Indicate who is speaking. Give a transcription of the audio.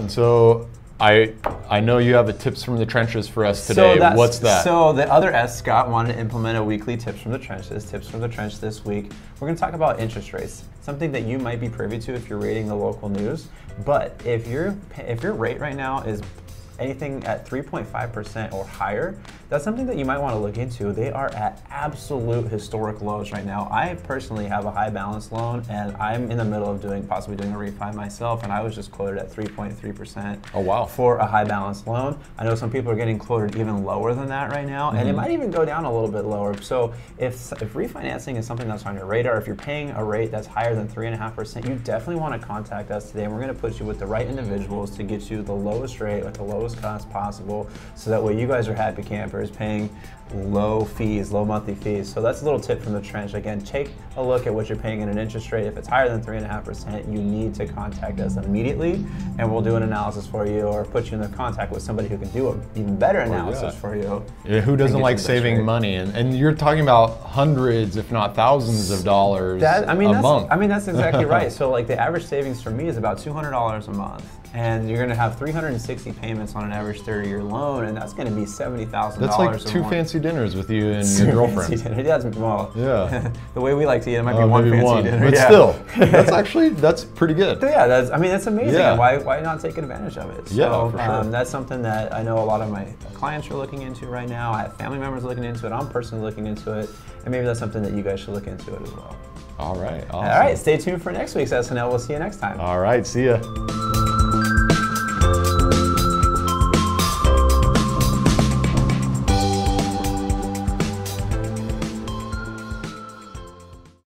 Speaker 1: fun.
Speaker 2: So I I know you have a tips from the trenches for us today.
Speaker 1: that's-
Speaker 2: What's that?
Speaker 1: So the other S, Scott, wanted to implement a weekly tips from the trenches. Tips from the trench this week. We're going to talk about interest rates, something that you might be privy to if you're reading the local news. But if your if your rate right now is anything at 3.5% or higher, that's something that you might want to look into. They are at absolute historic lows right now. I personally have a high balance loan and I'm in the middle of doing possibly doing a refi myself and I was just quoted at 3.3%.
Speaker 2: Oh, wow.
Speaker 1: For a high balance loan. I know some people are getting quoted even lower than that right now and it mm-hmm. might even go down a little bit lower. So if if refinancing is something that's on your radar, if you're paying a rate that's higher than 3.5%, you definitely want to contact us today and we're going to put you with the right individuals to get you the lowest rate with the lowest cost possible so that way you guys are happy campers paying low fees, low monthly fees. So that's a little tip from the trench. Again, take a look at what you're paying in an interest rate. If it's higher than 3.5%, you need to contact us immediately and we'll do an analysis for you or put you in the contact with somebody who can do an even better analysis
Speaker 2: yeah.
Speaker 1: for you.
Speaker 2: Yeah, who doesn't like
Speaker 1: you the best
Speaker 2: saving
Speaker 1: rate.
Speaker 2: money? And, and you're talking about hundreds, if not thousands, of dollars
Speaker 1: That, I mean,
Speaker 2: a month.
Speaker 1: I mean, that's exactly right. So, like, the average savings for me is about $200 a month. And you're going to have 360 payments on an average 30 year loan, and that's going to be $70,000
Speaker 2: That's like two fancy dinners with you and your girlfriend.
Speaker 1: Fancy. That's, well,
Speaker 2: Yeah.
Speaker 1: the way we like to eat, it might be
Speaker 2: Oh,
Speaker 1: one fancy
Speaker 2: one,
Speaker 1: dinner.
Speaker 2: but
Speaker 1: yeah.
Speaker 2: still, that's actually that's pretty good.
Speaker 1: yeah, that's. I mean, that's amazing.
Speaker 2: Yeah.
Speaker 1: Why, why not take advantage of it?
Speaker 2: Yeah,
Speaker 1: so,
Speaker 2: for sure.
Speaker 1: Um, that's something that I know a lot of my clients are looking into right now. I have family members looking into it. I'm personally looking into it, and maybe that's something that you guys should look into it as well.
Speaker 2: All right, awesome.
Speaker 1: All right, stay tuned for next week's SNL. We'll see you next time.
Speaker 2: All right, see ya.